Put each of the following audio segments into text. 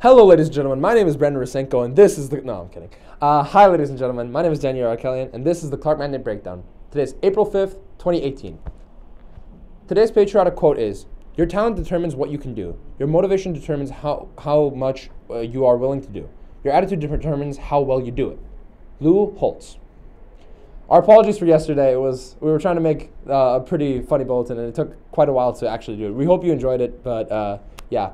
Hello, ladies and gentlemen. My name is Brandon Rosenko, and this is the. No, I'm kidding. Uh, hi, ladies and gentlemen. My name is Daniel Arkelian, and this is the Clark Magnet Breakdown. Today is April 5th, 2018. Today's patriotic quote is Your talent determines what you can do. Your motivation determines how, how much uh, you are willing to do. Your attitude determines how well you do it. Lou Holtz. Our apologies for yesterday. It was we were trying to make uh, a pretty funny bulletin, and it took quite a while to actually do it. We hope you enjoyed it, but uh, yeah.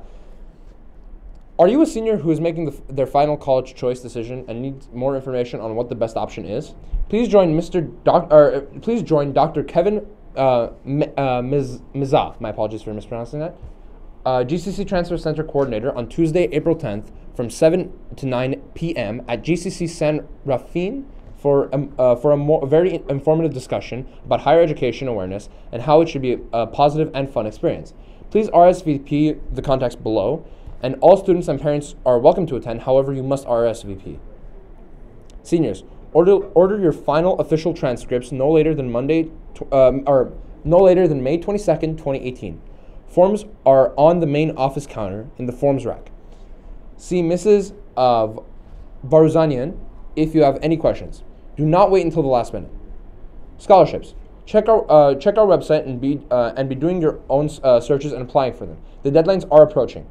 Are you a senior who is making the, their final college choice decision and needs more information on what the best option is? Please join Mr. Doc, or, uh, please join Dr. Kevin uh, M- uh, Miz- Mizah. My apologies for mispronouncing that. Uh, GCC Transfer Center Coordinator on Tuesday, April 10th from 7 to 9 p.m. at GCC San Rafin for, um, uh, for a, more, a very informative discussion about higher education awareness and how it should be a positive and fun experience. Please RSVP the contacts below and all students and parents are welcome to attend. However, you must RSVP. Seniors, order, order your final official transcripts no later than Monday, um, or no later than May 22nd, 2018. Forms are on the main office counter in the forms rack. See Mrs. Uh, Baruzanian if you have any questions. Do not wait until the last minute. Scholarships. Check our uh, check our website and be uh, and be doing your own uh, searches and applying for them. The deadlines are approaching.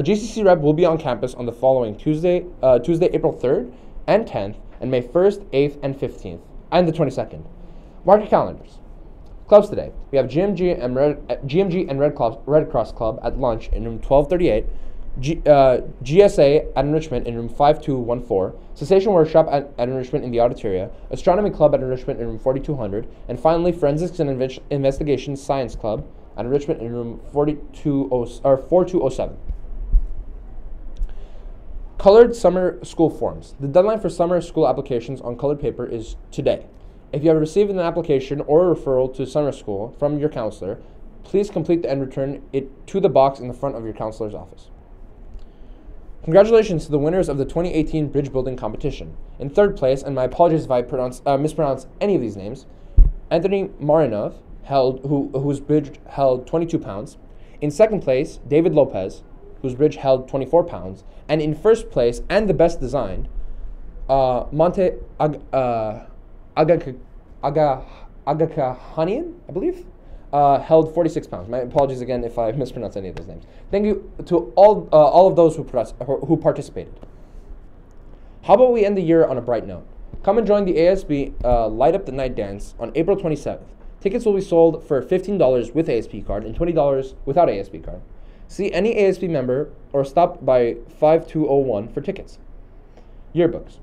A GCC rep will be on campus on the following Tuesday, uh, Tuesday, April 3rd and 10th, and May 1st, 8th, and 15th, and the 22nd. Mark your calendars. Clubs today. We have GMG and Red, uh, GMG and Red, Red Cross Club at lunch in room 1238, G, uh, GSA at enrichment in room 5214, Cessation Workshop at, at enrichment in the Auditoria, Astronomy Club at enrichment in room 4200, and finally Forensics and Inve- Investigation Science Club at enrichment in room 42 or 4207. Colored summer school forms. The deadline for summer school applications on colored paper is today. If you have received an application or a referral to summer school from your counselor, please complete and return it to the box in the front of your counselor's office. Congratulations to the winners of the 2018 Bridge Building Competition. In third place, and my apologies if I pronounce, uh, mispronounce any of these names, Anthony Marinov, held, who, whose bridge held 22 pounds. In second place, David Lopez, whose bridge held 24 pounds. And in first place, and the best designed, uh, Monte Ag- uh, Aga- Agakahanian, I believe, uh, held 46 pounds. My apologies again if I mispronounce any of those names. Thank you to all, uh, all of those who, who participated. How about we end the year on a bright note? Come and join the ASB uh, Light Up the Night Dance on April 27th. Tickets will be sold for $15 with ASB card and $20 without ASB card. See any ASB member or stop by 5201 for tickets. Yearbooks.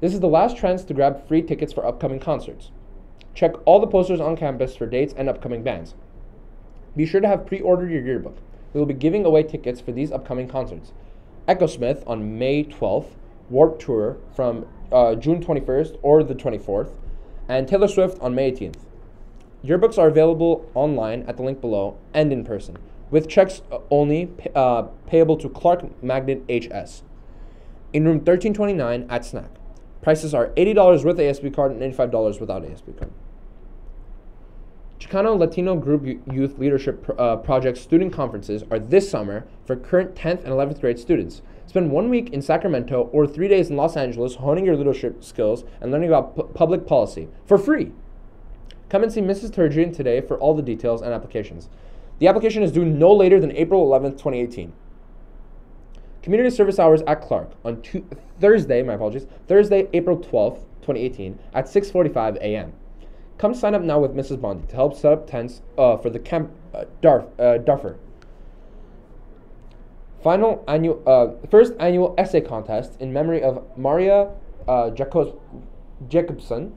This is the last chance to grab free tickets for upcoming concerts. Check all the posters on campus for dates and upcoming bands. Be sure to have pre ordered your yearbook. We will be giving away tickets for these upcoming concerts Echosmith on May 12th, Warped Tour from uh, June 21st or the 24th, and Taylor Swift on May 18th. Yearbooks are available online at the link below and in person, with checks only uh, payable to Clark Magnet HS in room 1329 at Snack. Prices are $80 with ASB card and $85 without ASB card. Chicano Latino Group Youth Leadership uh, Project student conferences are this summer for current 10th and 11th grade students. Spend one week in Sacramento or three days in Los Angeles honing your leadership skills and learning about pu- public policy for free. Come and see Mrs. Turgeon today for all the details and applications. The application is due no later than April 11th, 2018. Community service hours at Clark on tu- Thursday, my apologies, Thursday, April 12th, 2018 at 6:45 a.m. Come sign up now with Mrs. Bondi to help set up tents uh, for the camp uh, Darf, uh, Duffer. Final annual, uh, first annual essay contest in memory of Maria uh, Jacobs- Jacobsen.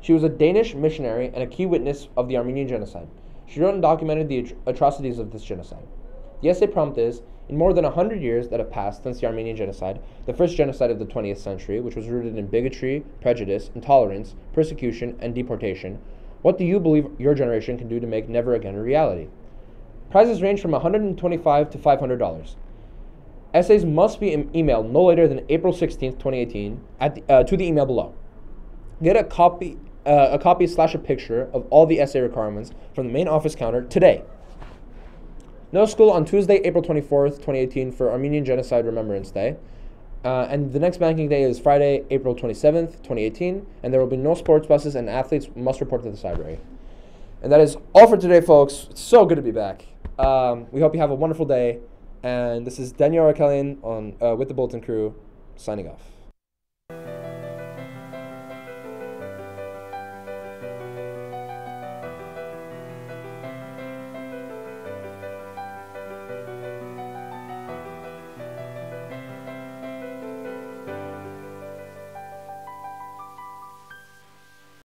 She was a Danish missionary and a key witness of the Armenian genocide. She wrote and documented the atrocities of this genocide. The essay prompt is In more than 100 years that have passed since the Armenian genocide, the first genocide of the 20th century, which was rooted in bigotry, prejudice, intolerance, persecution, and deportation, what do you believe your generation can do to make never again a reality? Prizes range from 125 to $500. Essays must be em- emailed no later than April 16, 2018, at the, uh, to the email below. Get a copy, uh, a copy slash a picture of all the essay requirements from the main office counter today. No school on Tuesday, April 24th, 2018 for Armenian Genocide Remembrance Day. Uh, and the next banking day is Friday, April 27th, 2018. And there will be no sports buses and athletes must report to the library. And that is all for today, folks. It's so good to be back. Um, we hope you have a wonderful day. And this is Daniel Arkelian on uh, with the Bulletin Crew, signing off.